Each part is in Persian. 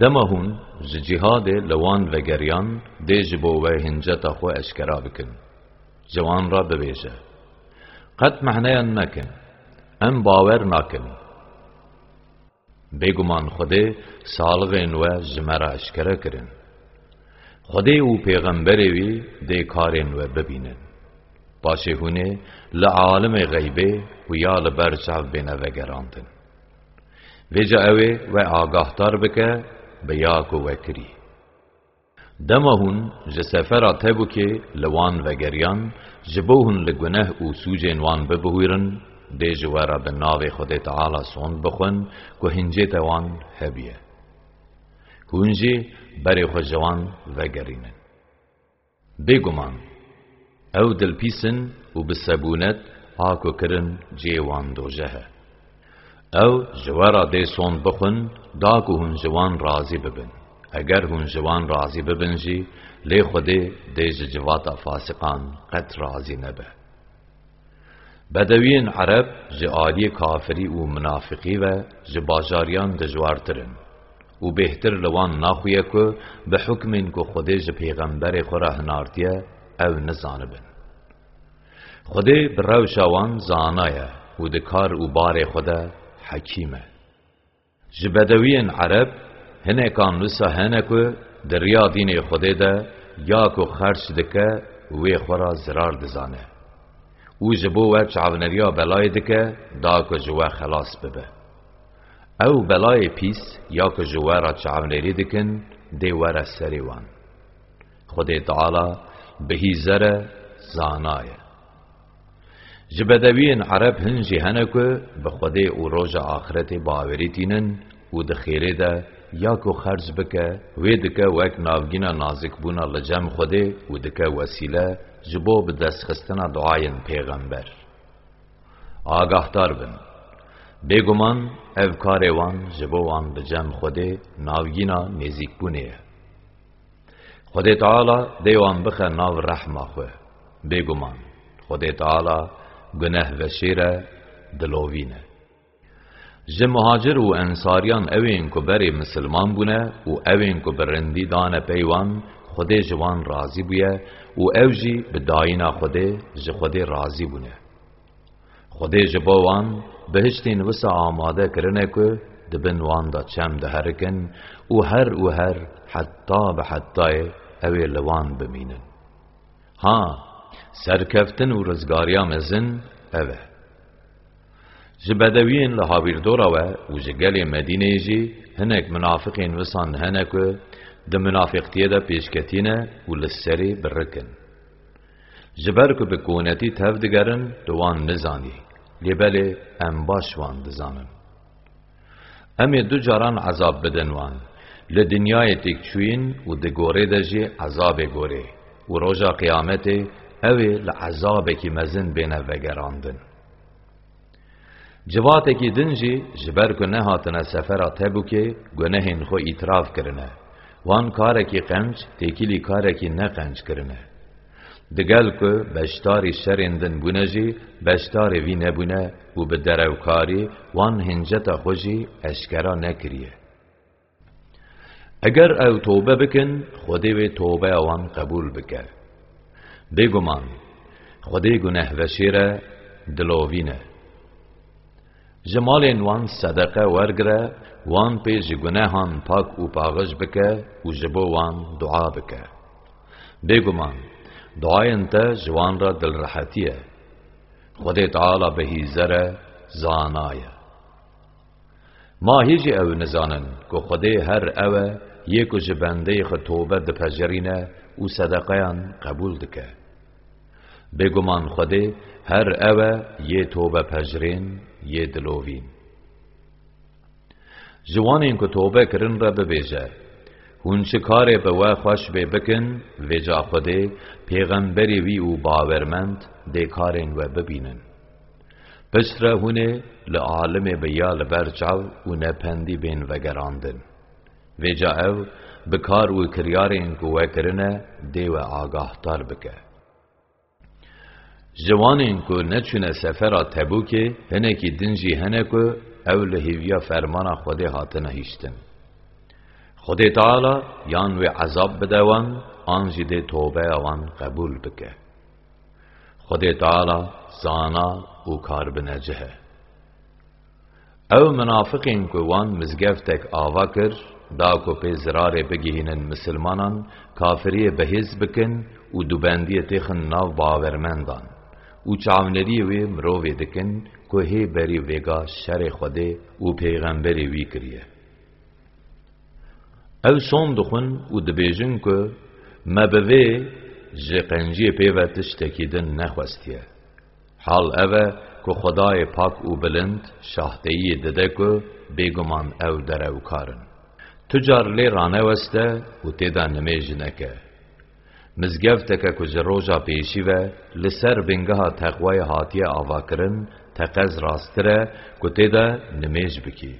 دما ز جهاد لوان و گریان دی جبو و هنجه خو اشکرا بکن. جوان را ببیجه. قط محنه ان مکن. ام باور نکن. بگمان من خوده سالغ انوه جمرا اشکرا کرن. خوده او پیغمبر وی دی کارن و ببینن. باشه هونه لعالم غیبه و یا لبرچه بینه و گراندن و جا اوه و آگاه تار بکه ku we kirî dema hûn ji sefera Tebûkê li wan vegeriyan ji bo hûn li guneh û sûcên wan bibihîrin dê ji we re bi navê Xwedê Teala son bixwin ku hincê te wan hebiye hûn jî berê xwe ji wan vegerînin bêguman ew dilpîsin û bi sebûnet ako kirin cê wan dojehe او جوارا دی سون بخن دا کو هن جوان رازی ببن اگر هن جوان رازی ببن جی لی خودی دی جواتا فاسقان قط رازی نبه بدوین عرب جی آلی کافری و منافقی و جی باجاریان دی و بهتر لوان ناخویه کو به حکم این که خودی جی پیغمبر خوره هنارتیه او نزان بن خودی بروش زانایه و دکار او بار خوده حکیمه. جی بدوین عرب هنکان وسا هنکو دریا دین خودی ده یا کو خرچ دکه وی خورا زرار دزانه. او جبو وچ عونریا بلای دکه دا کو جوا خلاص ببه. او بلای پیس یا کو جوا را چعونری دکن دی وره سریوان. خدای تعالی بهی زره زانایه. جبدوین عرب هن جهنه کو به خوده او روز آخرت باوری تینن او ده ده یا کو خرج بکه وی دکه وک ناوگینا نازک بونا لجم خوده او دکه وسیله جبو به دست خستنا دعاین پیغمبر. آگاه دار بن. بگو افکار وان جبو وان به جم خوده ناوگینا نزیک بونه خوده تعالی دیوان بخه ناو رحمه خوه بگمان من خوده تعالی گنه و شیره دلووینه جه مهاجر و انصاریان اوین که بری مسلمان بونه و اوین که برندی دانه پیوان خوده جوان راضی بویه و اوجی به داینا خوده جه خوده راضی بونه. خوده جبوان بهشتین وسا آماده کرنه که دبن وان دا چم ده هرکن و هر و هر حتی به حتی اوی بمینن. ها سر کافتن و رذگاریام زن اوه. ژ بدویین لهاویر دورا و و زگلی مدینیسی هنک منافقین وسان هنکو د منافقتیه دی د پیشکاتینا و لسری برکن. ژ برکو به کونتی تود گران دووان ام باش وان دزانم. ام دو جارن عذاب بده وان له دنیا چوین و د گوره دژ عذاب گوره. و روزه قیامتی اوی لعذاب کی مزن بین وگراندن. جوات کی دنجی جبر کنه هاتنه سفر تبو کی گنه این خو اعتراف کرنه. وان کار کی قنج تکیلی کار کی نه قنج کرنه. دگل کو بشتاری شرندن بونجی بشتاری وی نبونه و به دروکاری وان هنجتا خوشی اشکرا نکریه. اگر او توبه بکن خودی و توبه وان قبول بکه. بیگمان خودی گنه وشیره دلووینه جمالین وان صدقه ورگره وان پی جی گناهان پاک و پاغش بکه و جبو وان دعا بکه بیگمان دعاین تا جوان را دل رحتیه خودی تعالی بهی زره زانایه ما هیچی او نزانن که خودی هر اوه یکو جبنده خطوبه دپجرینه و صدقه قبول دکه بگمان خوده هر اوا یه توبه پجرین یه دلووین جوان این که توبه کرن را ببیجه. هون چه کار به و خوش به بکن و جا خوده پیغمبری وی او باورمند ده کارین و ببینن. پس را هونه لعالم بیال برچاو و نپندی بین وگراندن و جا او بکار و کریار این که و کرنه ده و آگاه تار بکه. Sefera Tebûkê hinekî din jî hene ku ew li hêviya fermana Xwedê hatine hîştin خدای تعالی یان و عذاب بدوان آن جده توبه وان قبول بکه. خدای تعالی زانا و کار بنجه او منافقین که وان مزگفتک آوا کر دا کو پی زرار بگیهنن مسلمانان کافری بهز بکن و دوبندی تیخن ناو باورمندان. و چاونەری وێ مرۆڤێ دەکەن کۆ هێ بەری وێگا شەرێ خودێ و پێیغەمبەری وی کریە ئەو سۆم دخن و دەبێژن کە مەبەوێ ji qenciyê pêve tiştekî din nexwestiye. Hal ev e ku Xdayê pak û bilind şahteyiyê dide ku bêguman ew derewkarin. Tucar lê raneweste û têda nimêjineke. مزگفتکه که جروجا پیشی و لسر بنگها تقوی هاتیه آوا کرن تقز راستره که تیدا نمیج بکی.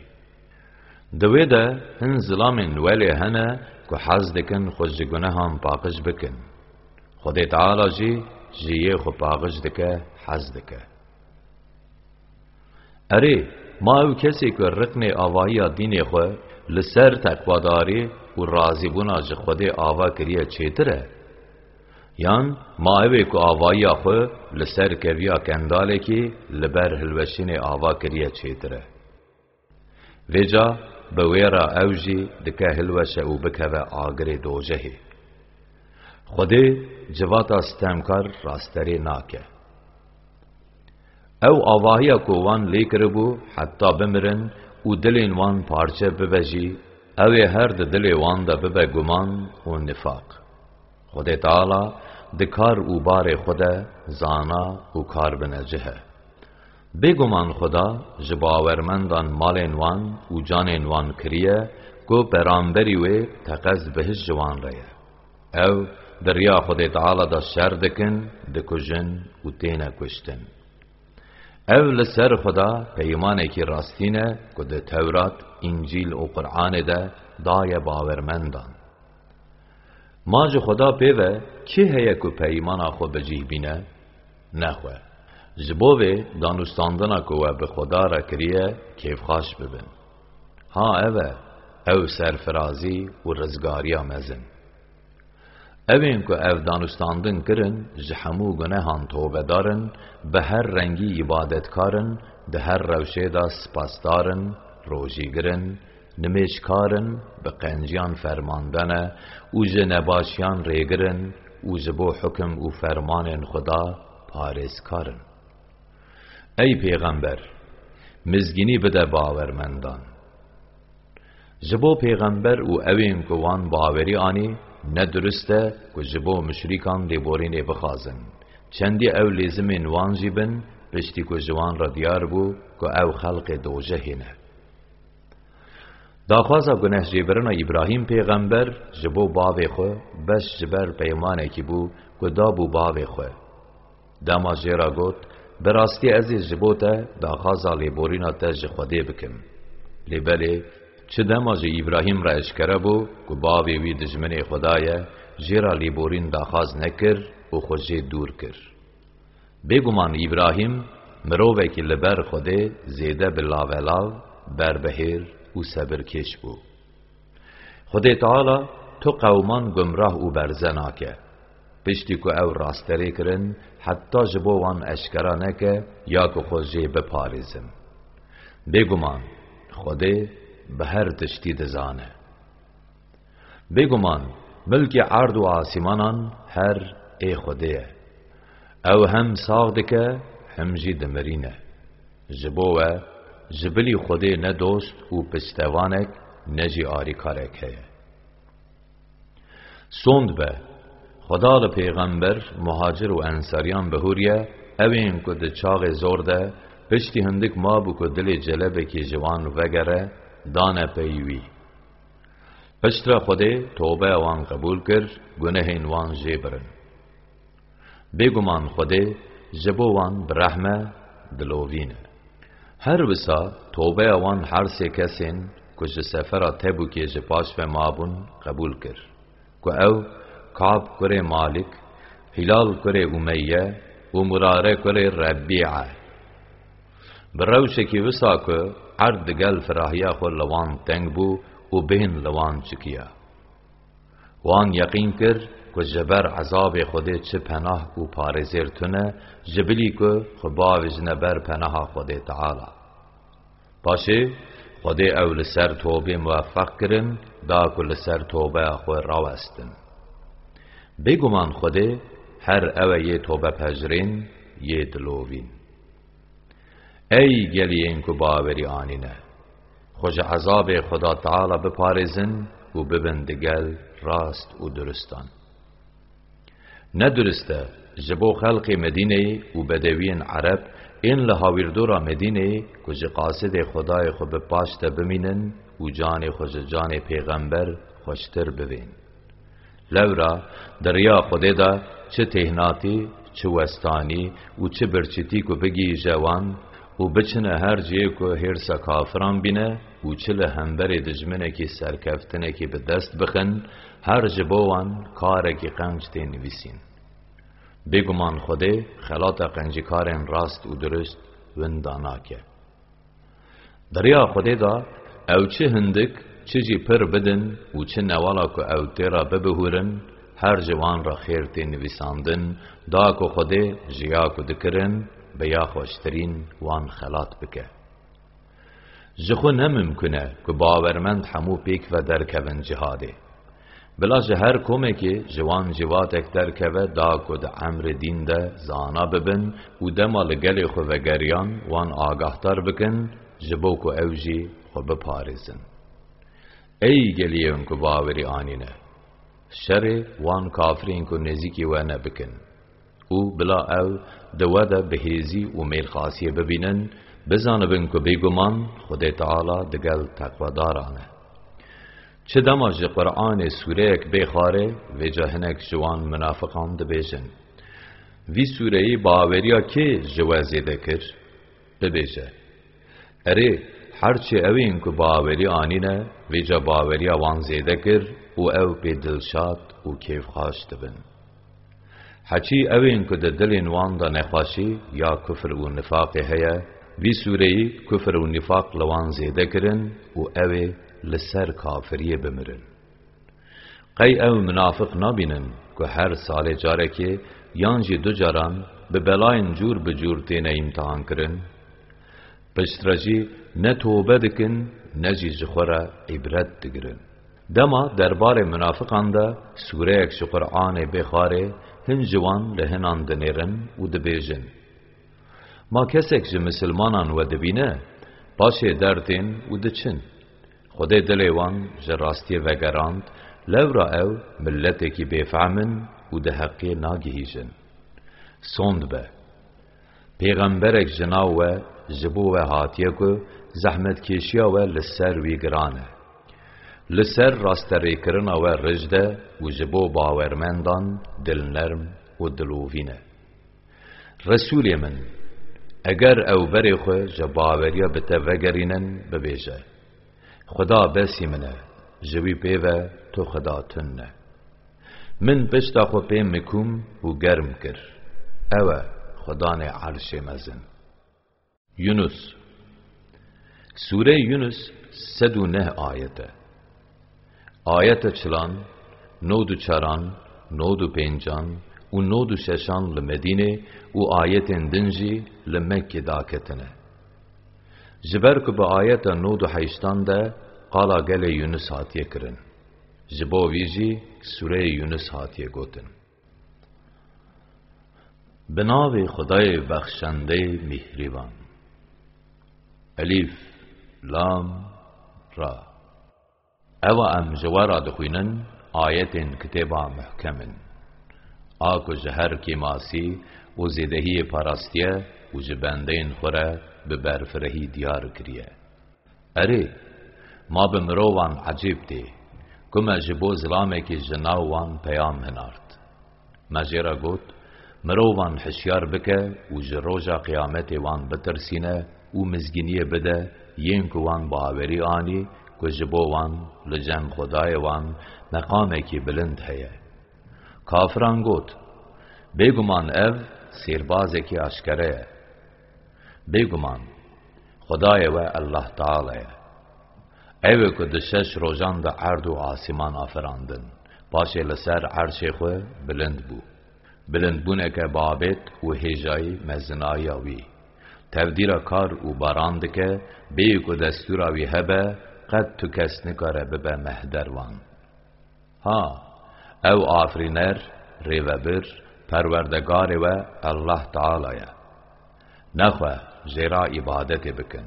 دوی ده هن ظلامن ولی هنه که حز دکن خوش گناهان پاقش بکن. خود تعالی جی جیه خو پاقش دکه حز دکه اره ما او کسی که رقم آواهی دین خو لسر تقواداری و رازی بونا جه خود آوا کریه چیتره یان ما اوی که آواهی خو لسر کویا کنداله کی لبر هلوشین آوا کریه چیتره ویجا بویرا اوجی دکه هلوش او بکوه آگر دوجهی خودی جواتا ستمکار راستری ناکه او آواهی کووان لیکر بو حتی بمرن و دلین وان پارچه ببجی او هر د دل وان ده ببه گمان و نفاق خود تعالی دکار او بار خود زانا و کار بنجهه بگمان خدا جباورمندان مالین وان و جانین وان کریه گو برانبری وی تقز بهش جوان ریه او دریا خود تعالی دا شر دکن دکجن و تینه کشتن. او لسر خدا پیمانه کی راستینه که ده تورات انجیل و قرآن ده دای باورمندان. ما جو خدا پیوه کی هیه که پیمانا خو بجیه بینه نخوه. جبوه دانستاندنا که و به خدا را کریه کیف خاش ببن. ها اوه او سرفرازی و رزگاریا مزن اوین که او دانستاندن کرن جحمو گناهان توبه دارن به هر رنگی عبادت کارن ده هر روشه دا سپاسدارن روژی نمیش کارن به قنجیان فرماندنه. او جنباشیان ریگرن او جبو حکم او فرمان خدا پارس کارن ای پیغمبر مزگینی بده باورمندان. جبو پیغمبر او اوین که وان باوری آنی ندرسته که جبو مشریکان لیبورین بخازن چندی او لیزمین وان جیبن پشتی که جوان را دیار بو که او خلق دوجه هینه داخوازا گناه جیبرنا ابراهیم پیغمبر جبو باوی خو بس جبر پیمانه کی بو که دا بو باوی خو. داما جیرا گوت براستی ازی جبوتا داخوازا لیبورینا تج خوده بکم. لیبلی چه دما جه ابراهیم را اشکره بو که باوی وی دجمن خدایه جیرا لیبورین داخواز نکر و خوشی دور کر. بگمان ابراهیم مروه که لبر خوده زیده بلاولاو بربهیر و صبرکش بو. خدای تعالی تو قومان گمراه و برزناکه پشتی که او راستری کرن حتی جبو وان اشکرا نکه یا که خوشی بپاریزم بگمان خوده به هر تشتی دزانه. بگمان ملک عرض و آسمانان هر ای خوده او هم ساغ دکه هم جی دمرینه. جبوه جبلی خوده نه دوست و پشتوانک نجی آری کارک هیه سوند به خدا پیغمبر مهاجر و انصاریان بهوریه اوین که د چاغ زورده پشتی هندک ما بو که دل جلبه کی جوان وگره دانه پیوی. پشتر خوده توبه وان قبول کر گنه وان جبرن بگمان خوده جبو وان برحمه دلووینه. هەر وسا تۆبەیە ئەوان هەرسێ کەسێن کو ji سەفەرا tebûkê ji paş femabûn qebûl kir ku ew کاب kurê malik hilal kurê umeyye û murare kurê rebîe bi rewşekî wisa ku her digel firahiya xwe li wan teng bû û bêhn li wan çikiye چکیا وان یقین کر که جبر عذاب خود چه پناه و پارزیر تونه جبلی که خباوز نبر پناه خود تعالی. باشه خود او لسر توبه موفق کرن دا که لسر توبه خو راوستن بگمان خود هر او یه توبه پجرین یه دلوین. ای گلین که باوری آنینه خوش عذاب خدا تعالی بپارزن و ببندگل راست و درستان. ندرسته جبو خلق مدینه و بدوین عرب این لحاویردورا مدینه کج قاصد خدای خو به پاشته بمینن و جان خوش جان پیغمبر خوشتر ببین. لورا دریا خوده دا چه تهناتی چه وستانی و چه برچتی کو بگی جوان و بچنه هر جیه کو هرس کافران بینه و چه لهمبر دجمنه کی سرکفتنه کی به دست بخن هر جبوان کاره کی قنج تی نویسین بگمان خوده خلاط قنجکارن راست و درست ونداناکه دریا خوده دا او چه هندک چه جی پر بدن و چه نوالا که او تیرا ببهورن هر جوان را خیر تی نویساندن دا که خوده که جخو نممکنه که باورمند همو پیک و درکون جهاده بلا هر کومه که جوان جواتک درکوه دا کد امر دین ده زانا ببن و دما لگل خو و گریان وان آگاهتر بکن جبو کو اوجی خو بپارزن ای گلیون کو باوری آنینه شر وان کافرین کو نزیکی و نبکن او بلا او دوده بهیزی و میل خاصیه ببینن بزانبن کو بیگمان خود تعالی دگل تقوادارانه چه دماج قرآن سوره اک بخاره و جهنک جوان منافقان دبیجن. وی سوره باوریا که جوازی دکر ببیجه اره هرچه اوین که باوری آنینه و جا باوریا وان زیده کر و او پی دلشاد و کیف خاش دبن. حچی اوین که ده دلین وان دا نخواشی یا کفر و وی سوره ای کفر و نفاق لوان زیده کرن و اوی لسر کافریه بمرن قی او منافق نبینن که هر سال جاره که یانجی دو جاران به بلاین جور به جور تینه امتحان کرن پشترجی نه توبه دکن نه جی جخورا عبرت دگرن دما دربار منافقان دا سوره اکش قرآن بخاره هن جوان لهنان دنیرن و دبیجن ما کسێک ji مسلمانان وەدەبینە پاشێ دەردێن و دچن خودێ دلێوان ji ڕاستیە vegeraند lewra ew milletekî bêfemin û di heqê nagihîjin sond be pêğemberek ji nav we ji bo we hatiye ku zehmetkêşiya we li ser wî giran e li ser rasterêkirina we rij de û ji bo bawermendan dilnerm û dilûvîn e Resulê min اگر او بری خو جباوریا بته وگرینن ببیجه خدا بسی منه جوی پیوه تو خدا تنه من پشتا خو پیم مکوم و گرم کر. اوه خدا نه عرش مزن. یونس. سوره یونس سد و نه آیته. آیت چلان؟ نود و چران نود و و نود و ششان لمدینه و آیت دنجی لمکه داکتنه جبر که به آیت نود و حیشتان ده قالا گل یونس هاتیه کرن جبو ویجی سوره یونس هاتیه گوتن بناو خدای بخشنده مهریبان الیف لام را او ام جوارا دخوینن آیت کتابا محکمن آکو جهر کی ماسی و زیدهی پاراستیه و جبندین خوره به برفرهی دیار کریه. اره ما به مروان عجیب دی کما جبو ظلامه کی جناوان پیام هنارد. مجیرا گوت مروان حشیار بکه و جروجا قیامت وان بترسینه و مزگینیه بده ین که وان باوری آنی که جبو وان لجم خدای وان مقامه کی بلند هیه. کافران گوت بگمان او سیربازه کی اشکره بگمان خدای و الله تعالی. اوه که دشش روژان دا عرض و آسمان آفراندن. باشه لسر عرش خو بلند بو. بلند بونه که بابت و هجای مزنای وی تودیر کار و باران دکه بی که دستور وی هبه قد تو کس نکاره ببه مهدر وان ها او آفرینر ریوبر پروردگار و الله تعالی نخواه جرا عبادت بکن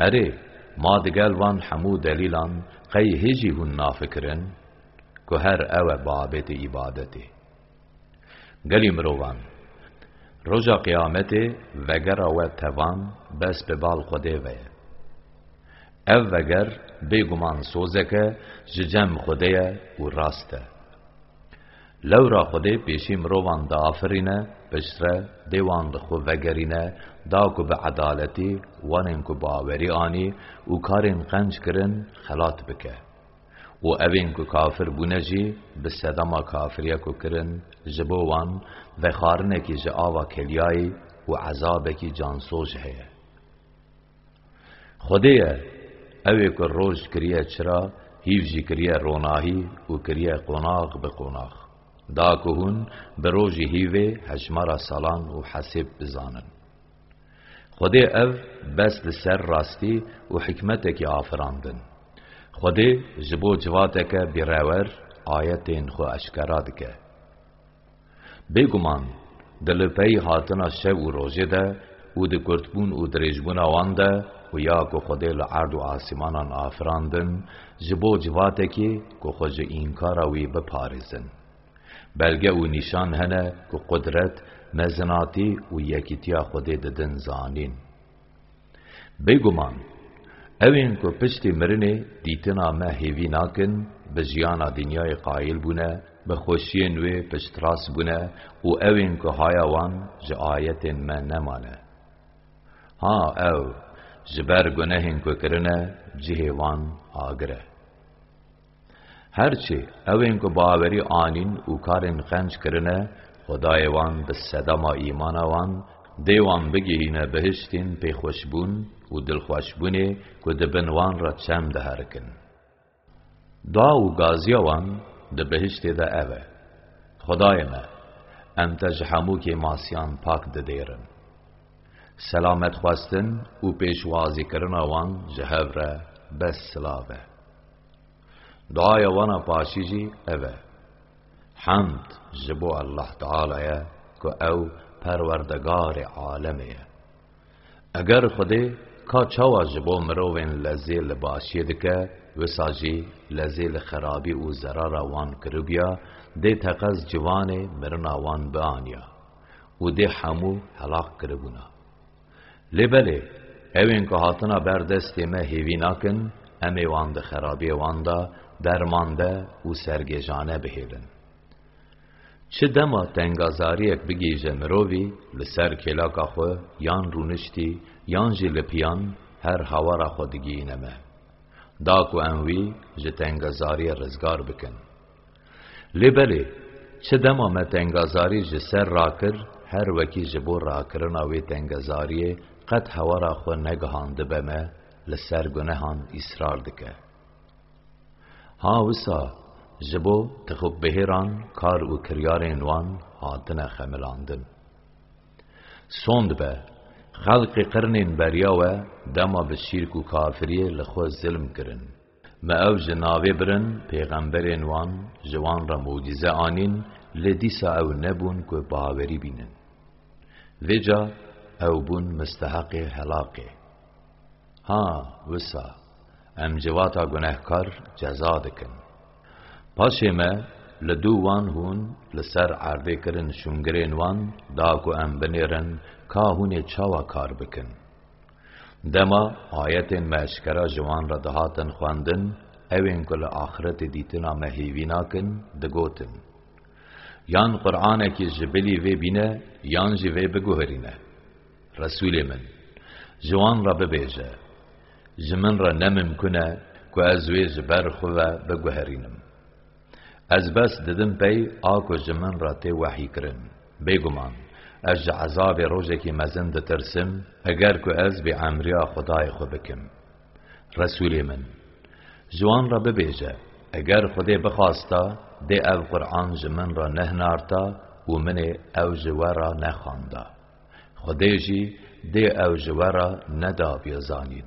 اره ما دگل وان همو دلیلان قی هجی هون نافکرن که هر او بابت عبادتی گلی مروان روژا قیامت وگر او توان بس به بال خوده وی او وگر بگمان سوزه که ججم خوده و راسته لورا خوده پیشی مروان دا آفرینه پشتره دیوان دا خو وگرینه دا کو به عدالتی وانین کو باوری آنی و کارین قنج کرن خلات بکه و اوین کو کافر بونه جی به صدما کافریا کو کرن جبو وان و خارنه کی آوا کلیای و عذاب کی جانسوج هیه خودیه اوی کو روش کریه چرا هیو جی کریه روناهی و کریه قناغ به دا که به روژی هیوه هجمارا سالان و حسب بزانن. خودی او بس لسر راستی و حکمتکی آفراندن خودی جبو جواتک بیرور آیتین خو اشکرا دکه بگمان دلپی هاتنا شب و روژه ده و د کرتبون و دریجبون آوان ده و یا که خودی لعرد و آسمانان آفراندن جبو جواتکی که خوش اینکاراوی بپارزن. بلگه و نیشان هنه که قدرت مزناتی و یکیتیا خودی ددن زانین. بگمان اوین که پشتی مرنه دیتنا ما هیوی ناکن به جیانا دنیای قایل بونه به خوشی نوی پشت راس بونه و اوین که هایوان جه آیت ما نمانه. ها او جبر گناهین که کرنه جهوان آگره. هرچی اوین که باوری آنین و کارین خنج کرنه خدای وان به صدما ایمان وان دیوان بگیهینه بهشتین پی خوشبون و دلخوشبونه که دبن وان را چم ده هرکن دا و گازیا وان ده بهشت ده اوه خدای ما انت جحمو که ماسیان پاک ده دیرن. سلامت خواستن و پیشوازی کرن وان جهوره بس سلاوه دعای وانا پاشیجی اوه. حمد جبو الله تعالی که او پروردگار عالمه. اگر خودی کا چاوا جبو مروین لزیل باشید که وساجی لزیل خرابی و زرار وان کربیا دی تقز جوان مرنا وان بانیا. و دی همو هلاک کربونا لبله اوین که هاتنا بردستی ما هیوی ناکن امی خرابی وان درمانده و سرگیجانه بهیلن. چه دما تنگازاریک بگیجه مرووی لسر کلاکا خو یان رونشتی یان جی لپیان هر هوارا خو دگینمه. داکو انوی جه تنگازاری رزگار بکن. لبلی چه دما ما تنگازاری جه سر راکر هر وکی جبو راکرنا وی تنگازاری قد هوارا خو نگهانده بمه لسر گنهان اصرار دکه. ها وسا جبو تخب بهران کار و کریارین وان هاتن خملاندن. سوند به خلق قرنین بریا و دما به شیرک و کافریه لخو ظلم کرن. ما او جناوی برن پیغمبرین وان جوان را موجزه آنین لدیسا او نبون که باوری بینن. ویجا او بون مستحق هلاقه. ها وسا ام جواتا گناهکار جزا دکن. پاشه ما لدو وان هون لسر عرده کرن شونگرین وان داکو ام بنیرن که هون چاوا کار بکن. دما آیت مشکرا جوان را دهاتن خواندن اوین کل آخرت دیتنا مهیوینا کن دگوتن. یان قرآن کی جبلی جوان را نممکنه که از وی جبر خواه بگوهرینم. از بس ددم پی آکو جمن را تی وحی کرن بگمان از عذاب روزه که مزن ترسم اگر که از به عمریا خدای خو بکم. رسول من جوان را ببیجه. اگر خودی بخواستا دی او قرآن جمن را نهنارتا و من او جوارا خودی جی دی او جوارا ندا بیزانین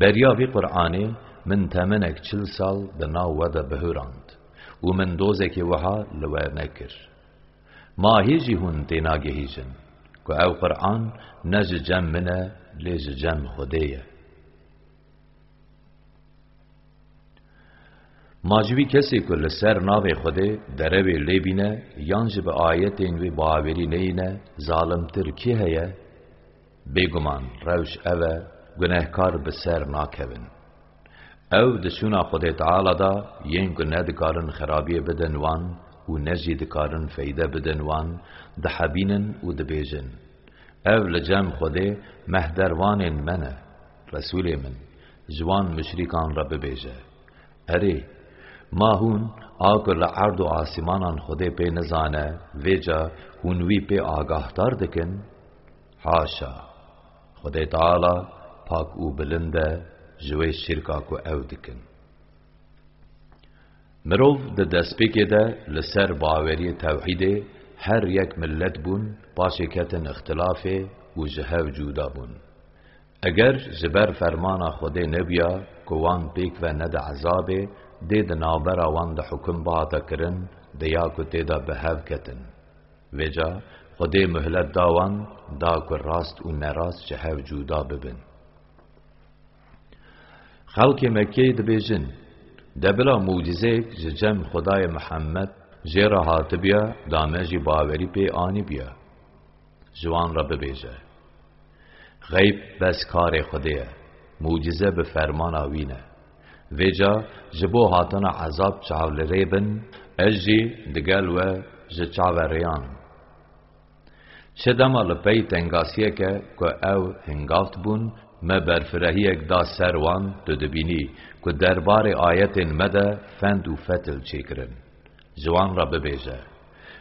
بریاوی قرآنی من تمنک چل سال دناو ودا بهوراند و من دوزکی وها لور نکر ما هیجی هون تیناگه هیجن که او قرآن نج جم منه لیج جم خودیه ماجوی کسی که لسر ناو خوده دروی لیبینه یانج به آیتین وی باوری نینه ظالمتر کی هیه بگمان روش اوه به سر ناکوین. أو دشونا خود تعالی دا ین گنه دکارن خرابی بدن وان و نجی دکارن فیده بدن وان دحبینن و دبیجن أو لجم خوده مهدروان منه رسول من. جوان مشرکان را ببیجه اره ما هون آگر لعرض و آسمانان خوده پی نزانه ویجا هونوی پی آگاهتار دکن. حاشا. خدای تعالی پاک او بلنده جوی شرکا کو او دکن. مروف د دسپیکی ده لسر باوری توحید هر یک ملت بون پاشکتن اختلاف و جهو جودا بون اگر جبر فرمان خود نبیا کوان پیک و ند عذاب دی د نابر وان د حکم باتا کرن دیا کو تیدا بهو کتن وجا خود مهلت داوان دا کو راست و نراست جهو جودا ببن خلق مکه دبیجن دبلا معجزه جم خدای محمد جیرا هاتبیا دامجی باوری پی آنی بیا جوان را ببیجه غیب بس کار خدایه معجزه به فرمان آوینه ویجا جبو هاتن عذاب چاول ریبن اجی دگل و جچاو ریان چه دما لپی تنگاسیه ما برفرهیک دا سروان تو دبینی که آیت مده فند و فتل چیکرن جوان را ببیجه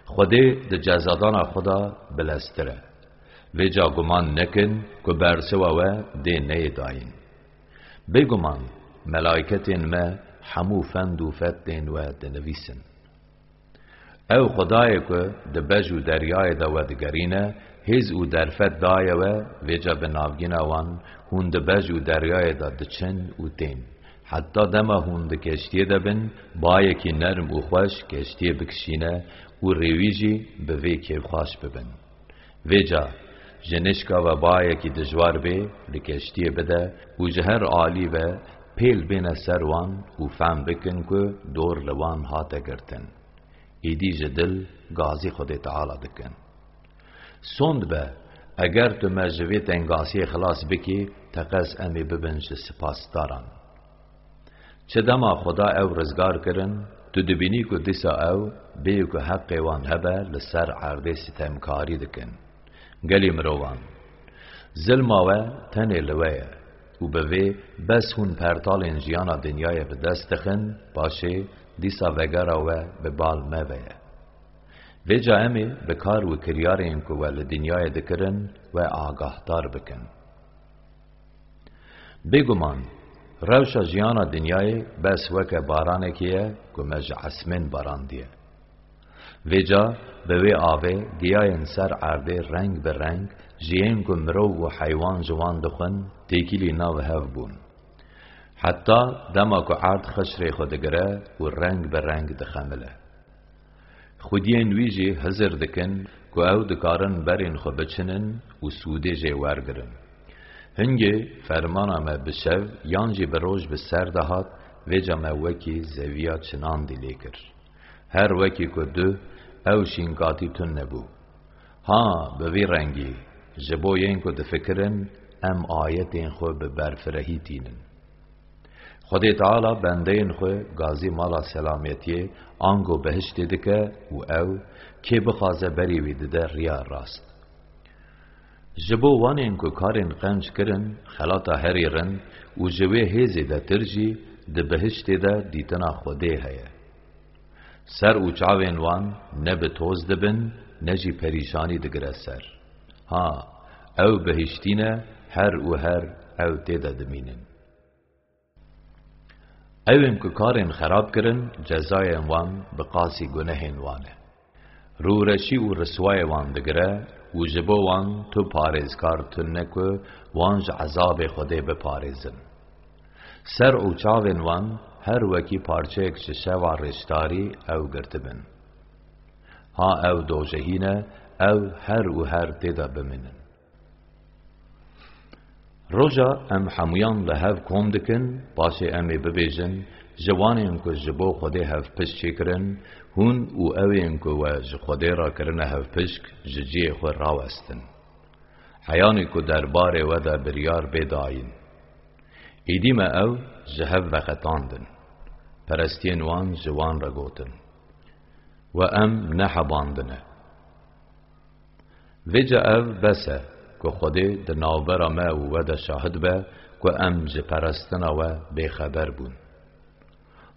خودی د جزادان خدا بلستره ویجا گمان نکن که برسوا و دی نه داین بگمان ملائکتین ما همو فند و فتین و دنویسن او خدای که د بجو دریای و دگرینه هیز او درفت و ویجا به ناوگین وان هون د بجو دریای دا دچن و تین حتی دما هون د کشتی دبن با یکی نرم و خوش کشتی بکشینه و ریویجی به وی که خوش ببن ویجا جنشکا و با یکی دجوار بی لکشتی بده و جهر عالی و پیل بین سروان و فهم بکن که دور لوان هاته گرتن ایدی جدل گازی خود تعالی دکن سوند به اگر تو مجوی تنگاسی خلاص بکی تقص امی ببنج سپاس دارن چه دما خدا او رزگار کرن تو دبینی که دیسا او بیو که حق وان هبه لسر عرده ستمکاری دکن. گلی مروان. ظلما و لویه و به بس هون پرتال انجیانا دنیای به دست دخن باشه دیسا وگرا و به بال مویه و جا امی به و کریار این که ول دنیای دکرن و آگاهدار بکن۔ بگمان روشا جیانا دنیای بس وک بارانه کیه که مج عسمن باران دیه و جا به وی آوه گیاین سر عرده رنگ به رنگ جیین که مرو و حیوان جوان دخن تیکیلی ناو هف بون۔ حتی دما که عرد خشری خود گره و رنگ به رنگ دخمله خودیان ویجی هزر دکن که او دکارن برین خو بچنن و سوده جی ورگرن. هنگی فرمانا ما بشو یانجی بروج به سر دهات ویجا ما وکی زویا چنان دیلی کر. هر وکی که دو او شینکاتی تن نبو. ها به وی رنگی. جبو که دفکرن ام آیتین خو به برفرهی تینن. خدای تعالی بنده این خو گازی مالا سلامیتی آنگو بهشت دکه و او که بخوازه بری وید ده ریا راست جبو وانین که کارین قنج کرن خلاتا هری رن و جوه هیزی ده ترجی ده بهشت ده دیتنا خوده هیه سر او چاوین وان نه به توز دبن نه جی پریشانی دگره سر ها او بهشتینه هر او هر او تیده دمینن اوین که کارین خراب کرن جزای وان بقاسی گنه وانه رورشی و رسوای وان دگره و جبو وان تو پارێزکار تون نکو وانج عذاب خوده بپارێزن. سر و چاوین وان هر وکی پارچێک ji şeva rêştarî ew girtibin ha ew dojehîne ew her û her têda biminin روزا ام حمویان لحف کم دکن باسی ام ببیزن زوانی ام که زبو خوده هف پس چکرن هون او او ام که و ز خوده را کرن هف پسک ججی خو راوستن حیانی که در بار و در بریار بداین ایدی ما او زهف وقتاندن پرستین وان زوان را گوتن و ام نحباندنه ویجا او بسه که خودی ده ناورا ما و ودا شاهد به که امز پرستنا و بخبر بون.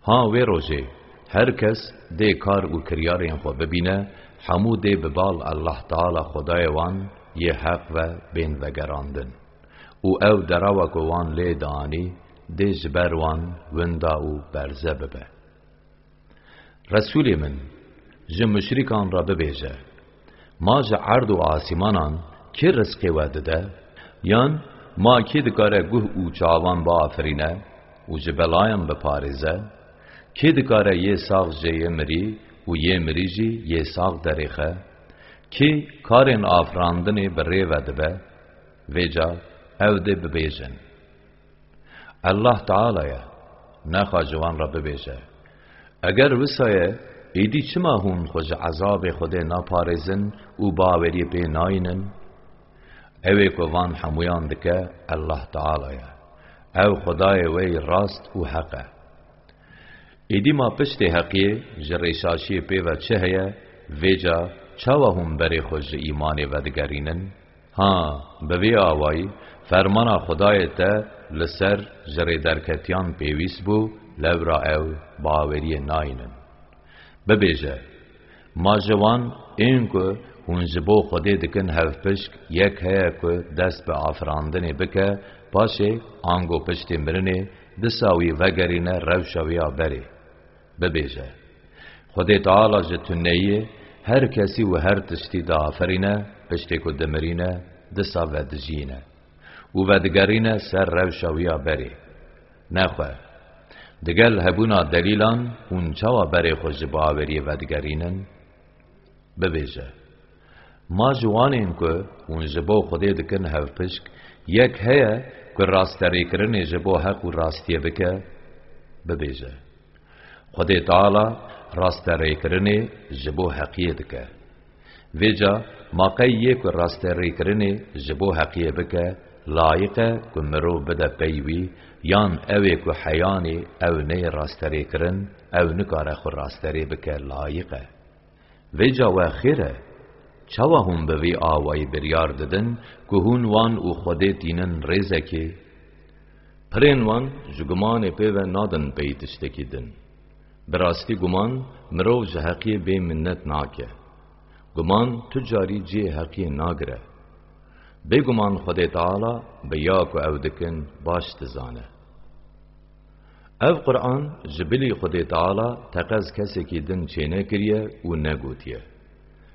ها وی روزی هر کس ده کار و کریار این خود ببینه حموده ده ببال الله تعالی خدای وان یه حق و بین وگراندن او او دراوه که وان لی دانی ده زبر وان او برزه ببه. رسولی من جمشریکان را ببیجه. ما جا و آسیمانان کی رزق واده ده یان ما کی دکاره گوه او چاوان با آفرینه؟ او جبلایم به پاریزه. کی دکاره یه ساغ جه مری او یه مری جی یه ساغ دریخه؟ کی کارین آفراندنی بر ری وده به ویجا او ده ببیجن. الله تعالی نخواه جوان را ببیجه. اگر وسایه ایدی چما هون خوش عذاب خوده نپارزن او باوری به ناینن؟ اوی که وان حمویان دکه الله تعالی او خدای وی راست و حقه ایدی ما پشت حقی جریشاشی پی و چه هیه ویجا چاو هم بری خوش ایمان ودگرینن ها بوی آوای فرمان خدای ته لسر جری درکتیان پیویس بو لورا او باوری ناینن ببیجه ما جوان این که اون جبو خودی دکن هف پشک یک هیا که دست به آفراندنی بکه پاشه آنگو پشتی مرنی دساوی وگرین رو شویا بری ببیجه. خودی تعالا جتنهی هر کسی و هر تشتی دا پشتیکو پشتی که دمرین دساو دجین و ودگرین سر رو شویا بری نخوه دگل هبونا دلیلان اون چوا بری خوش با آوری ودگرینن؟ ببیجه. ما جوانین که اون جبو خودی دکن هف پشک یک هیا که راستری کرنی جبو حق و راستیه بکه ببیجه. خدای تعالی راستری کرنی جبو حقیه دکه. ویجا ماقی یک راستری کرنی جبو حقیه بکه لایقه که مرو بده پیوی یان اوی که حیانی أو نی راستری کرن أو نکاره خو راستری بکه لایقه. ویجا و خیره چاوا هم به وی آوائی بریار ددن که هون وان او خوده تینن که پرین وان جگمان پیوه نادن پیتشتکی دن. براستی گمان مرو جه حقی بی منت ناکه. گمان تجاری جی حقی ناگره. بی گمان خود تعالی بیا او دکن باش تزانه او قرآن جبلی خود تعالی تقز کسی که دن چینه کریه و نگوتیه.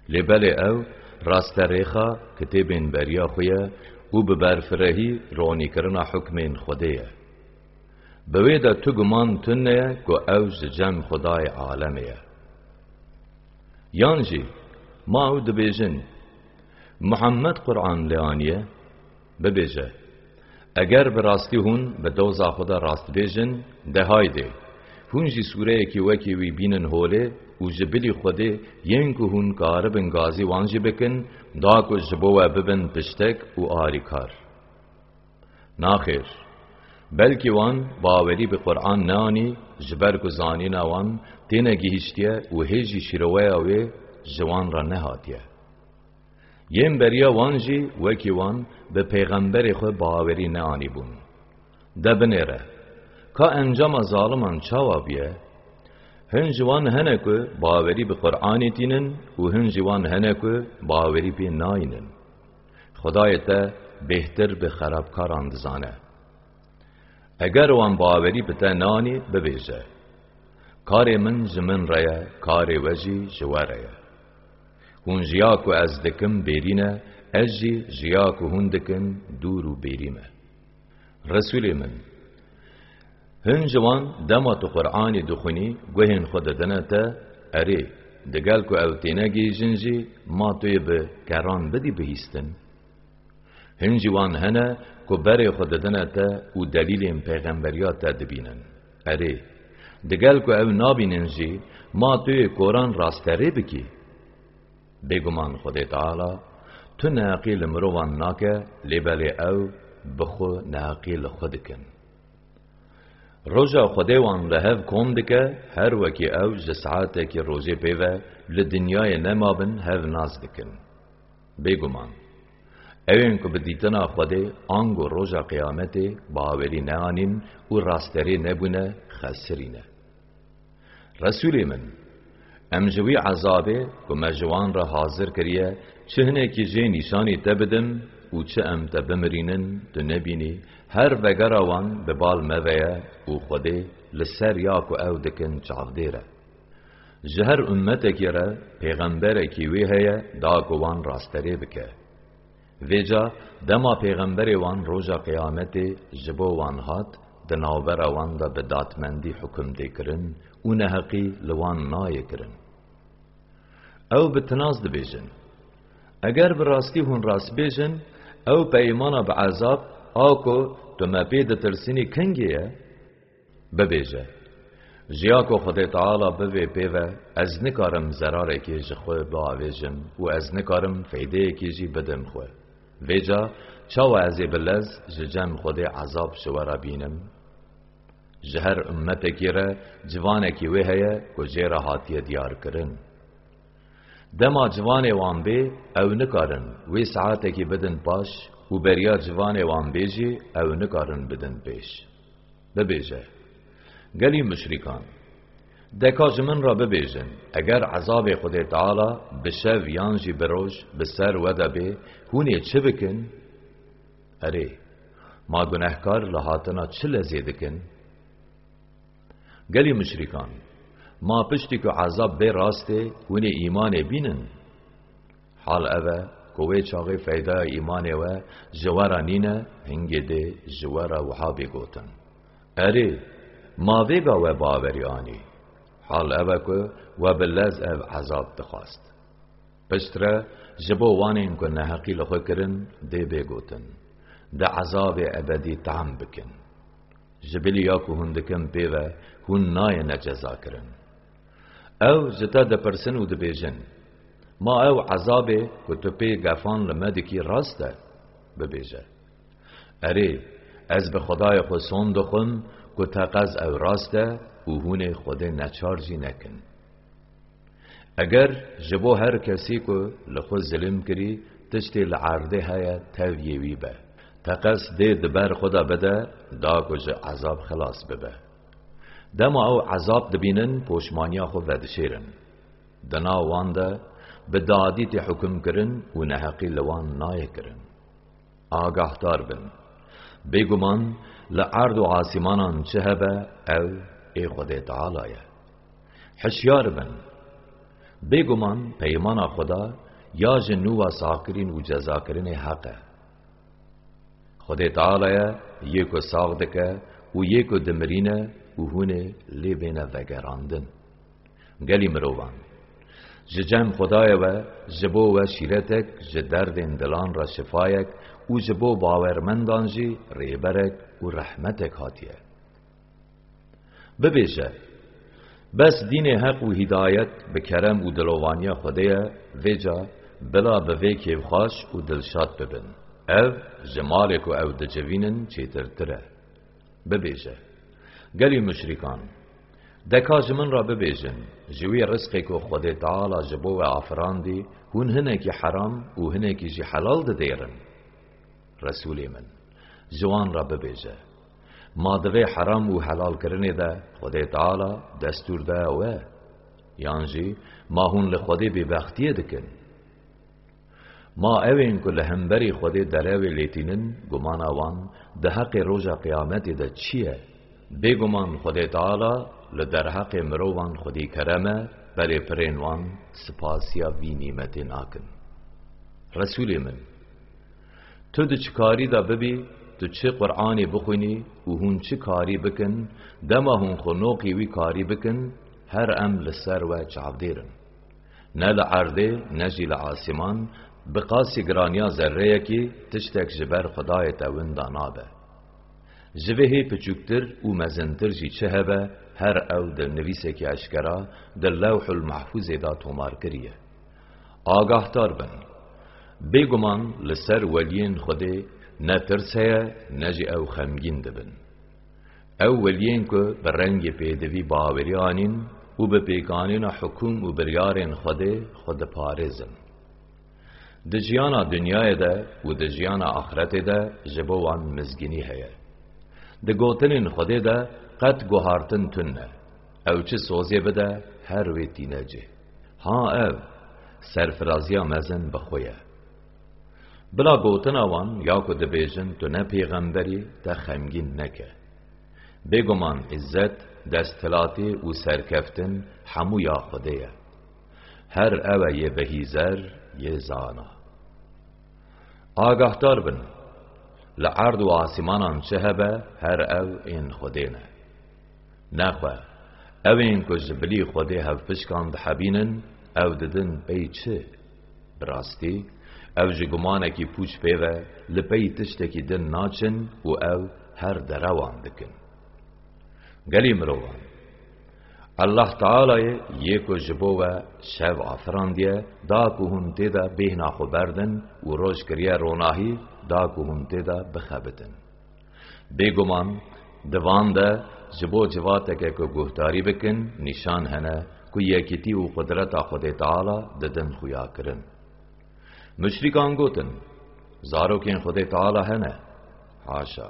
لبل او راست ریخا کتیبین بریا خویه و ببرفرهی رونی کرنا حکمین خودیه. بوی دا تو گمان تنه گو او جم خدای عالمه یانجی ما او دبیجن. محمد قرآن لیانیه ببیجه. اگر به راستی هون به دوزا خدا راست بیجن ده هایده هون جی سوره کی وکی وی بینن هوله و جبلی خوده ین که هون کاربن گازی وانجی بکن دا که جبوه ببن پشتک و آری کار. ناخیر. بلکی وان باوری به قرآن نانی جبر کو زانینا وان تینه گیشتیه و هیجی شیروه اوی جوان را نهاتیه. یم بریا وان جی وکی وان به پیغمبر خو باوری نانی بون ده بنیره که انجام ظالمان چاوا بیه هن جوان هنه که باوری به قرآنی تینن و هن جوان هنه که باوری به ناینن خدایت بهتر به خرابکاران دزانه اگر وان باوری بتا نانی ببیجه کار من جمن ریا کار وجی جواریا هون جیاکو از دکم بیرینه از جی جیاکو هون دکن دور و بیریمه رسول من هن جوان دما تو قرآن دخونی گوهن خود دنتا اری دگل کو أو تینگی جنجی ما توی به کران بدی بهیستن هن جوان هنه کو بری خود دنتا و دلیل پیغمبریات دبینن. اری دگل کو أو نابینن جی ما توی قرآن راستره بکی. بگمان خود تعالی تو ناقیل مروان ناکه لبلی أو بخو ناقیل خود ڕۆژا خودێوان لە هەف کۆم دکە هەروەکی ئەو ژە سعاتێکی ڕۆژێ پێوە لە دنیاە نەمابن هەف ناز دکن بێگومان. ئەوێن کو بدیتنا خودێ ئانگ و ڕۆژا قیامەتێ باوەری نەانین و ڕاستەرێ نەبوونە خەسرینە. ڕسوولێ من ئەم جوی عەزابێ کو مەژوان ڕە حاضر کریە چ هنێکی ژێ نیشانی تە بدن چه ئەم تە تو نەبینی هر وگراوان به بال مویه و خوده لسر یاکو أو دکن چاودیره جهر امتکی را پیغمبر کی وی هیا داکو وان راستری بکه ویجا دما پیغمبر وان روژا قیامت جبو وان هات دناوبر وان دا به داتمندی حکم دی کرن و نحقی لوان نای کرن أو به تناز دبیجن اگر به راستی هون راست بیجن أو به ایمانا به عذاب آکو تۆمە پێ دەترسینی کنگیە ببێژە ژیا و خدای تعالا ببێ پێوە ئەز نکارم زەرارێکی ji خۆ باوێژم و ئەز نکارم فەیدەیەکیژی بدم خوێ vêca çawa ezê bilez ji cem Xwedê ezab şiwera bînim? Ji her ummetekê re civanekî wê heye ku jê re hatiye diyarkirin. Dema civanê wan bê ew nikarin wê saetekî bidin paş و بریا جوان وان بیجی او نکارن بدن پیش. ببیجه. گلی مشرکان. دکا جمن را ببیجن. اگر عذاب خود تعالی بشو یانجی بروش بسر ودا بی هونی چه بکن؟ اره ما گناهکار لحاتنا چه لزی دکن؟ گلی مشرکان. ما پشتی که عذاب بی راسته هونی ایمان بینن. حال اوه کوه چاغی فیدا ایمان و جوارا نینه هنگی ده جوارا وحا بگوتن اره ما ویگا و باوری آنی حال که و بلز أو عذاب دخواست. پشتره جبو وانین که نحقی لخو کرن ده بگوتن ده عذاب ابدی تعم بکن. جبلی یا که هندکم پیوه هون نای نجزا کرن. أو جتا ده پرسن و ده بیجن ما او عذابه که تو پی گفان لمدکی راسته ببیجه. اره از به خدای خود سون دخم که تقز او راسته و هون خود نچارجی نکن. اگر جبو هر کسی که لخود ظلم کری تشتی لعرده های تویوی به. تقص ده دبر خدا بده دا کج عذاب خلاص ببه. دما او عذاب دبینن پوشمانیا خو ودشیرن. دنا وانده به دادیت حکم کرن و نحقی لوان نای کرن. آگاه دار بن بگمان لعرض و آسمانان چه هبه؟ أو ای خود تعالی حشیار بن بگمان پیمان خدا یا جنو و ساکرین و جزاکرین حقه. خود تعالی یکو ساغ دکه و یکو دمرینه و هونه لی وگراندن گلی مروان. ججم خدای و جبو و شیرتک جدرد دلان را شفایک و جبو باورمندان جی ریبرک و رحمتک هاتیه ببیشه بس دین حق و هدایت به کرم و دلوانی خدایه ویجا بلا به وی کیفخاش و دلشاد ببن او جمالک و او دجوینن چیترتره ببیشه گلی مشرکان دکاج من را ببیجن. جوی رزقی که خود تعالی جبو و آفراندی هون هنه حرام و هنه جی حلال ده دیرن رسولی من جوان را ببیجه. ما دوی حرام و حلال کرنه ده خود تعالی دستور ده و. یانجی ما هون لخودی ببختیه دکن. ما اوین که لهمبری خود دروی لیتینن گمان آوان ده حق روژا قیامت ده چیه؟ بگمان خود تعالی لدر حق مروان خودی کرمه بله پرینوان سپاسیا وی نیمت ناکن. رسول من تو ده چکاری دا ببی؟ تو چه قرآنی بخونی؟ و هون چه کاری بکن؟ دما هون خنوقی وی کاری بکن؟ هر ام لسر و چعبدیرن نه لعرده نجی لعاسمان بقاسی گرانیا ذره کی تشتک جبر خدای تاون دانابه جوهی پچوکتر و مزنتر جی چه هبه هر او در نویسه که اشکرا در لوح المحفوظ دا تومار کریه آگاه تار بن بگمان لسر ولین خوده نه ترسه نجی او خمگین دبن او ولین که برنگ پیدوی باوری آنین و به پیکانین حکوم و بریارین خوده خود پارزن د جیانا دنیای ده و د جیانا آخرت ده جبوان مزگینی هیه د گوتنین خوده ده قد گوهارتن تنه او چه سوزی بده؟ هر وی تینجه ها او سرفرازیا مزن بخویه. بلا گوتن آوان یا که دبیجن تو نه پیغمبری ده خمگین نکه. بگمان عزت دستلاتی و سرکفتن همو یا خوده هر او یه بهیزر یه زانا. آگاهدار بن. لە ئارد و ئاسیمانان چه هەبە هەر ئەو ئێن خودێنە ناخوا ئەوێن کە ژبلی خودێ هەفپشکان دەحەبینن ئەو ددن پێی چ بڕاستی أو ji گومانێکی پوچ پێوە li pey tiştekî din naçin أو ew her derewan dikin. Gelê mirovan الله تعالی یکو جبو و شو آفراندیه دا که هون تیدا بهنا خو بردن و روش کریه روناهی دا که هون تیدا بخبتن. بگمان دوان ده جبو جواته که که گهداری بکن نشان هنه که یکیتی و قدرت خود تعالی ددن خویا کرن. مشرکان گوتن زاروکین خود تعالی هنه. حاشا.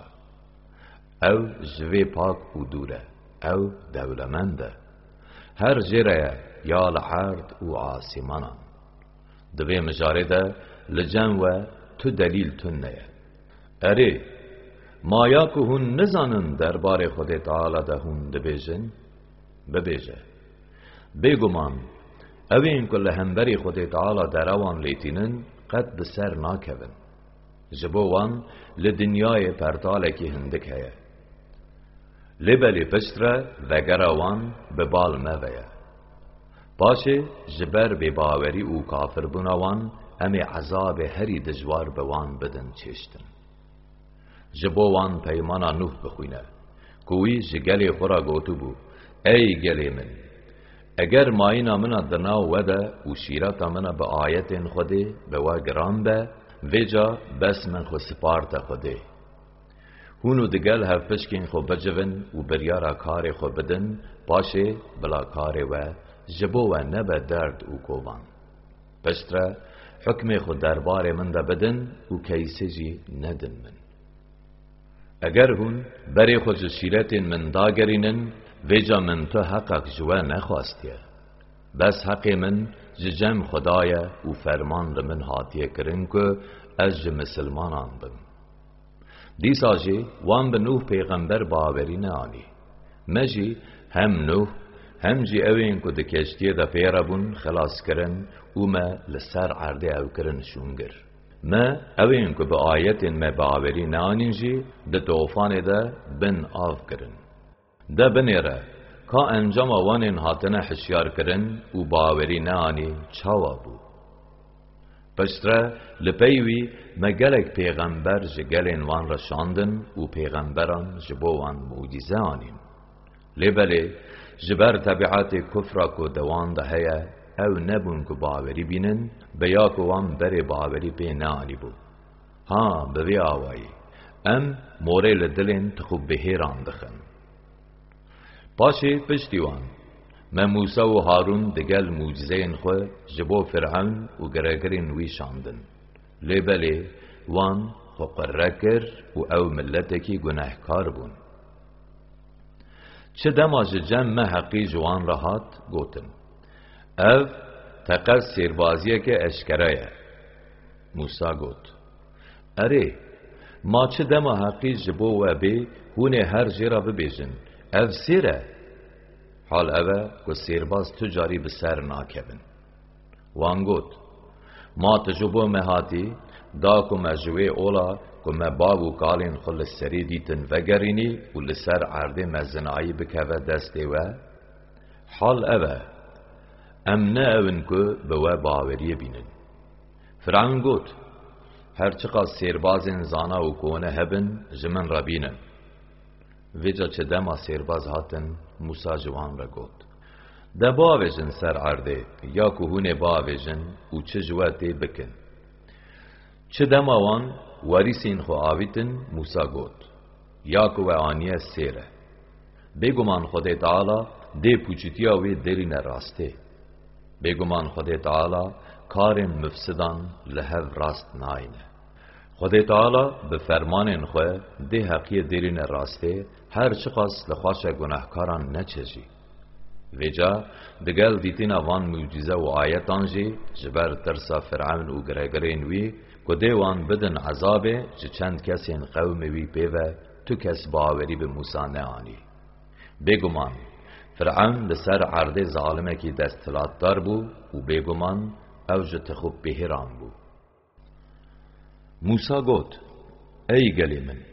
أو جوی پاک و دوره. أو دولمنده. هر جره یا لعرد و آسمانان دوی مجارده لجن و تو دلیل تنه اره مایا که هون نزانن دربار خود تعالی ده هون دبیجن؟ ببیجه. بگمان اوین کل همبری خود تعالی دروان لیتینن قد بسر ناکون جبوان لدنیای پرتاله که هندک هیه. لبلی پشتره وگروان به بال مویه باشه جبر به باوری او کافر بنوان امی عذاب هری دجوار بوان بدن چشتن جبوان پیمانا نوح بخوینه کوی جگلی خورا گوتو بو ای گلی من اگر ماینا منا دنا وده و شیرتا منا به آیت خوده به وگران به ویجا بس من خو سپارت هونو دگل هف پشکین خو بجون و بریارا کار خو بدن باشه بلا کار و جبو و نبه درد و کوبان. پشتره حکم خو دربار من ده بدن و کیسه جی ندن من. اگر هون بری خو شیرت من داگرینن ویجا من تو حقق جوا نخواستیه بس حق من ججم خدایه و فرمان لمن هاتیه کرن که از مسلمانان بم. دیسا جی وان به نوح پیغمبر باوری نه آنی مجی هم نوح هم جی اوین کو د کشتی د پیربون خلاص کرن او ما لسر عرده او کرن شونگر ما اوین کو به آیت ما باوری نه آنین جی د توفان ده بن آف کرن ده بنیره کا انجام وانین هاتنه پشتره لپیوی مگلک پیغمبر جگلین وان را شاندن و پیغمبران جبو وان موجزه آنین لبله جبر طبیعت کفرا کو دوان ده هیا او نبون کو باوری بینن بیا کو وان بر باوری پی نانی بو ها بوی آوائی ام موره لدلین تخوب بهیران دخن پاشه پشتیوان ما موسی و هارون دگل موجزین خو جبو فرعون و گرگرین وی شاندن. لیبلی وان خو قرکر و او ملتکی گناهکار بون. چه دماج جمع حقی جوان راحت گوتن او تقص سیربازیه که اشکرایه موسا گوت. اره ما چه دما حقی جبو و بی هونه هر جیرا ببیجن. اف سیره؟ حال اوه که سیرباز تجاری به سر ناکبن وان گوت ما تجربه مهاتی دا کو مجوی اولا کو مباب و کالین خل سری دیتن وگرینی و لسر عرده مزنایی بکوه دسته و حال اوه ام نه اون که به و باوری بینن فرعون گوت هرچقا سیربازین زانا و کونه هبن جمن ربینن ویجا چه دما سیرباز هاتن موسا جوان را گوت ده باویجن سر عرده یا که هونه باویجن و چه جواتی بکن چه دما وان وریسین خو آویتن موسا گوت یا که و آنیه سیره بگمان خود تعالی ده پوچتیا وی درین راسته بگمان خود تعالی کار مفسدان لهو راست ناینه خود تعالی به فرمان خو ده حقی درین راسته هر چقاس لخواش گناهکاران نچجی ویجا دگل دیتینا وان معجزه و آیتان جی جبر ترسا فرعون و گرگرین وی که دیوان بدن عذابه جه چند کسین قوم وی پیوه تو کس باوری به موسا نهانی. بگمان فرعون لسر عرض ظالمه کی دستلات دار بو و بگمان او جه تخوب بهران بو. موسا گوت ای گلی من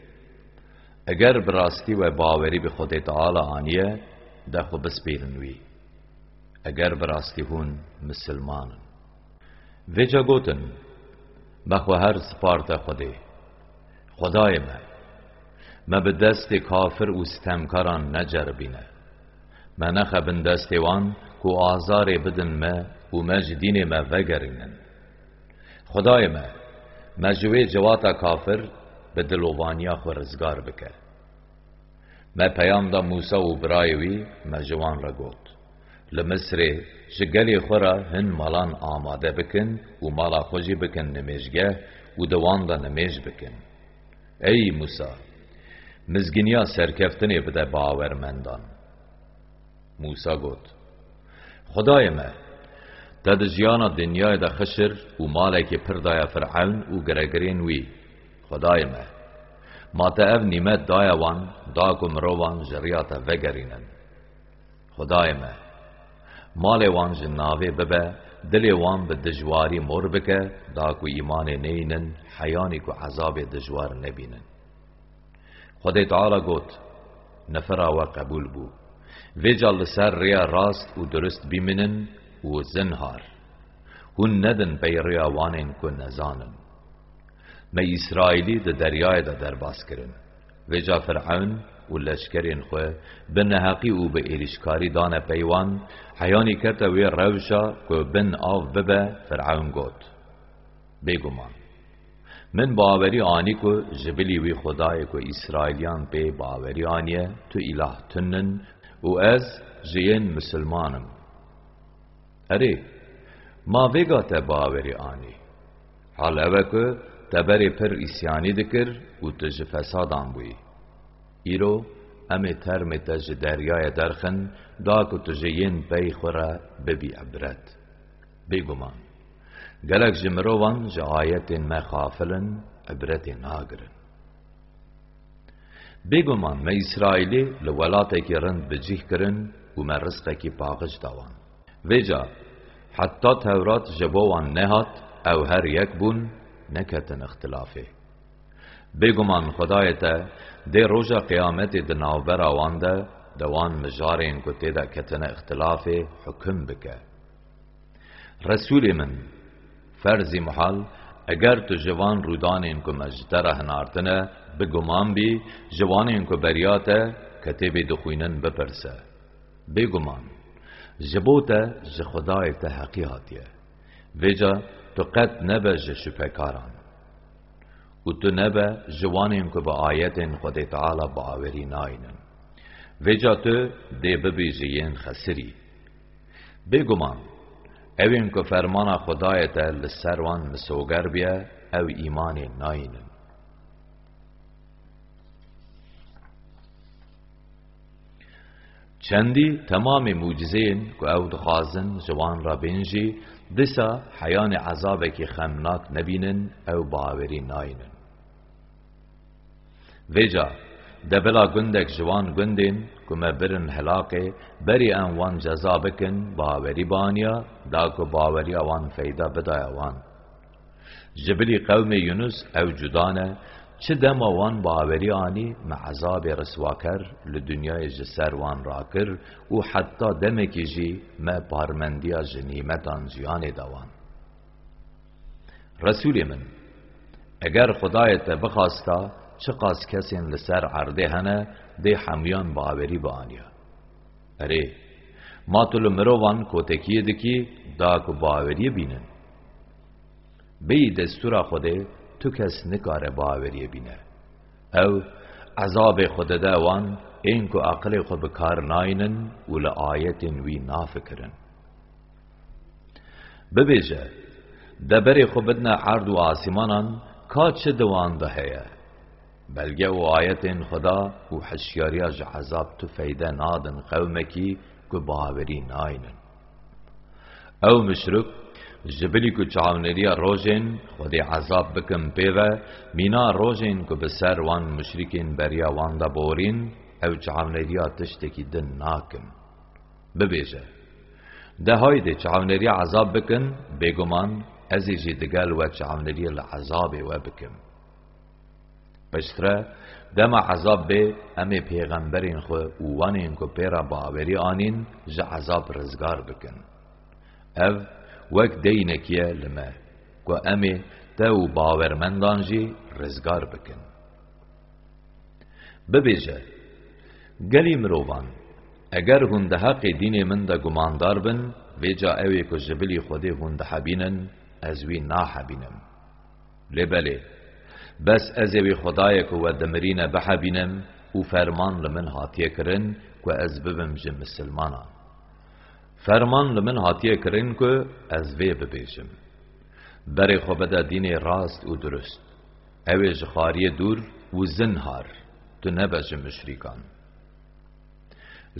اگر براستی و باوری به خود تعالی آنیه ده خو بسپیرنوی اگر براستی هون مسلمانن. ویجا گوتن بخو هر سپارت خوده خدای ما ما به دست کافر و ستمکاران نجربینه. ما نخبن دست وان کو آزار بدن ما و مجدین ما وگرینن. خدای ما مجوی جواتا کافر به دلوانیا خو رزگار بکه. ما پیام دا موسی و برایوی ما جوان را گوت لمصر جگلی خورا هن مالان آماده بکن و مالا خوشی بکن نمیشگه و دوان دا نمیش بکن. ای موسی مزگینیا سرکفتنی بده باورمندان. موسی گوت خدای ما تا د جیانا دنیای د خشر و مالک پردای فرعون و گرگرین وی. خدای ما ما تا اف نیمت دای وان دا کم روان جریات وگرینن خدای ما مال وان جناوی ببه دل وان به دجواری مر بکه دا کو ایمان نینن حیانی کو عذاب دجوار نبینن خدای تعالی گوت نفرا و قبول بو ویجال سر ریا راست و درست بیمنن و زنهار هون ندن پی ریاوانین کو نزانن ما اسرائیلی د دریای د درباس کرن و جا فرعون و لشکرین خو بن حقی أو به ایریشکاری دانه پیوان حیانی کتا وی روشا که بن آف ببه فرعون گوت بگمان من باوری آنی کو جبلی وی خدای کو اسرائیلیان به باوری آنیه تو اله تنن و از جین مسلمانم. اره ما ویگا ته باوری آنی؟ حال اوه که تبری پر اسیانی دکر و تج فسادان بوی ایرو امی ترم تج دریای درخن دا که تجین پی خورا ببی عبرت بگمان گلک جمروان جا آیت ما خافلن عبرت ناگرن بگمان ما اسرائیلی لولاته که رند بجیح کرن و ما رزقه که پاقش داوان ویجا حتی تورات جبوان نهات او هر یک بون نکتن اختلافه بگمان خدای ته ده روژا قیامت ده ناوبر آوان ده دوان مجارین کو تیدا کتن اختلاف حکم بکه. رسول من فرضی محال اگر تو جوان رودانین کو مجدره هنارتنه بگمان بی جوانین کو بریاته کتیب دخوینن بپرسه. بگمان جبوتا ج خدای ته حقیقاتیه. ویجا قد نبه ج شپکاران و تو نبه جوانیم که با آیت خود تعالی با آوری ناینن ویجا تو دی ببی جین خسری بگمان اوین که فرمان خدای ته لسروان مسوگر بیا او ایمان ناینن چندی تمام موجزین که او دخوازن جوان را بینجی دسا حیان عذابه که خمناک نبینن أو باوری ناینن. ویجا دبلا گندک جوان گندین کمه برن هلاکه بری ان وان جزا بکن باوری بانیا دا کو باوری وان فیدا بدای وان جبلی قوم یونس أو جدانه چه دم وان باوری آنی مع عذاب رسواکر لدنیای جسر وان راکر و جی ما پارمندیا جنیمتان جیان دوان رسول من اگر خدایت بخواستا چه قاس کسین لسر عرده هنه ده حمیان باوری با آنیا. اره ما تلو مروان کوتکیه دکی دا کو باوری بینن. بی تو کس نکاره باوری بینه. او عذاب خود ده وان این کو عقل خود بکار ناینن و لآیت وی نافکرن. ببیجه دبر خو بدنا عرض و آسمانان کا چه دوان ده هیا بلگه و آیت خدا و حشیاری از عذاب تو فیده نادن قومکی که باوری ناینن. او مشرک جبلی کو چاونری روزن خودی عذاب بکم پیوه. مینا روزن کو بسر وان مشرکین بریا وان دا بورین. أو چاونری تشتکی دن ناکم ببیجه. ده هایده چاونری عذاب بکن. بگمان ازی جی دگل و چاونری العذاب و بکم پشتره دم عذاب به امی پیغمبرین خو اوانین کو پیرا باوری آنین جا عذاب رزگار بکن. أو وەک دەینێکیە لەمە کە ئەمێ تە و باوەرمەندانژی ڕزگار بکەن. ببێژە گەلی مرۆڤان ئەگەر هوندەهاقی دینێ مندە گوماندار بن وێجا ئەوێ کو ژبلی خودێ هوندەحەبینن ئەزوی ناحەبینم لێبەلێ بەس ئەزێوی خدایەک وە دەمرینە بەحەبینم و فەرمان لە من هاتیەکردن کە ئەز ببم ژ مسلمانان. وی وی فرمان لمن هاتیه کرن کو از وی ببیجم بری خو بدا دین راست و درست. اوی جخاری دور و زنهار. تو نبج مشریکان.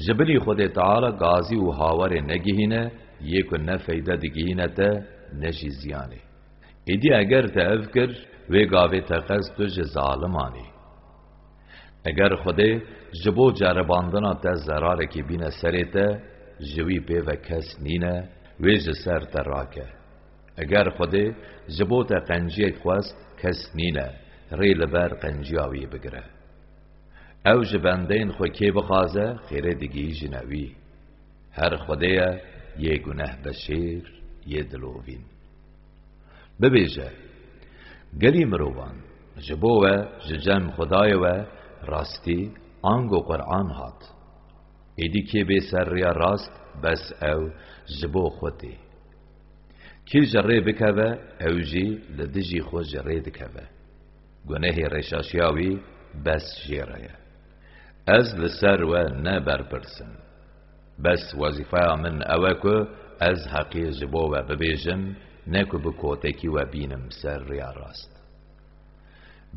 جبلی خود تعالی گازی و هاور نگهینه یکو نفیده دگهینه ته نجی زیانه ایدی اگر ته افکر وی گاوی تقز تو جه ظالمانی اگر خوده جبو جرباندنا ته زراره کی بینه سره ته جوی پی و کس نینه وی سر اگر خوده جبو ته قنجیه خواست کس نینه ری لبر قنجیاوی بگره او جبندین خو کی بخوازه خیره دیگی جنوی هر خوده یه گناه بشیر یه دلووین ببیجه گلی مروان ایدی که بی سر ریا راست بس او جبو خودی کی جره بکوه؟ او جی لدجی خود جره دکوه. گناه رشاشیاوی بس جیره از لسر و نبر پرسن بس وظیفه من اوه که از حقی جبو و ببیجم نکو بکوتکی و بینم سر ریا راست.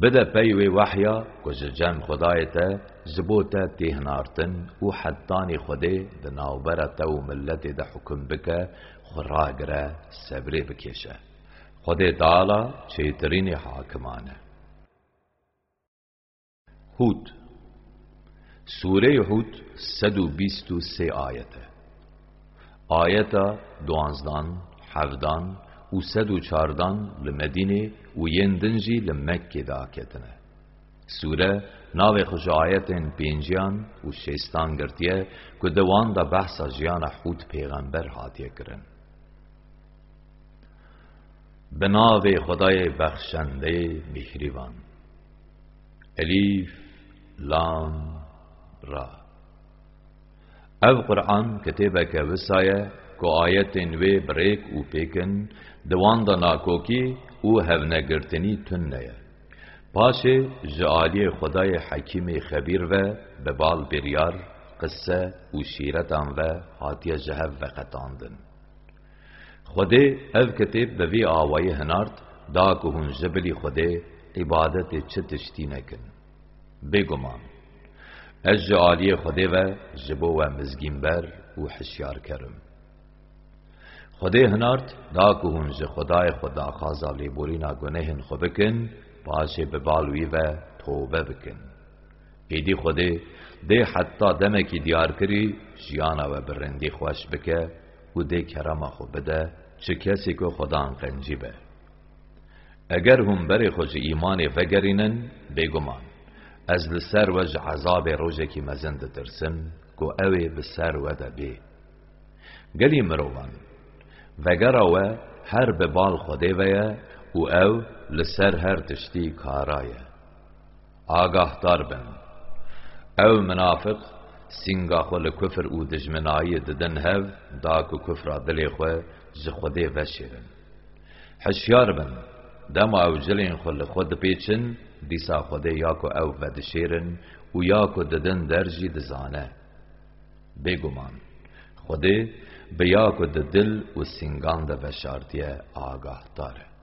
بده پیوی وحیا کج جم خدایتا زبوتا تهنارتن و حدانی خوده ده ناوبرتا و ملت ده حکم بکه خراگره صبری بکشه. خود تعالی چیترین حاکمانه. هود. سوره هود سد و بیست و سه آیته. آیتا دوانزدان و سد و چاردان لمدینه و یندنجی لمکه دا کتنه سوره ناو خوش آیتین پینجیان و شیستان گرتیه که دوان دا بحثا جیان حود پیغمبر هاتیه کرن به ناو خدای بخشنده مهریوان الیف لام را او که آیتین وی بریک و پیکن دوان دا ناکوکی او هفنگرتنی تن نیه پاشه جعالی خدای حکیم خبیر و ببال بریار قصه و شیرتان و حاتیه جهب و قطاندن. خوده او کتب بوی آوائی هنارد دا که هن جبلی خوده عبادت چه تشتی نکن. بگمان. از جعالی خوده و جبو و مزگین بر و حشیار کرم. خدای هنارد دا که هنج خدای خدا خازا لیبورینا گنهن خو بکن باشه به بالوی و توبه بکن. ایدی خودی ده حتی دمکی دیار کری جیانا و برندی خوش بکه و ده کرما خو بده چه کسی که خدا قنجی به. اگر هم بری خوش ایمان وگرینن بگمان از لسر وج عذاب روزه کی مزند ترسن کو اوی بسر وده بی گلی مروان. وگرەوە هر به بال خودێڤەیە و أو أو لسر هر تشتی کارای آگاه دار بن أو منافق سنگا لە کوفر أو دجمنایی ددن هف داک و کوفرا دلێ خوێ ji وشیرن حشیار بن دم أو جلین cilên xwe پیچن دیسا خوده dîsa xwedê ya ku ew vedişêrin û ya ku didin derjî dizane bêguman خوده بیا کو د دل و سنگان د بشارتیه آگاه داره